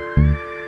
Música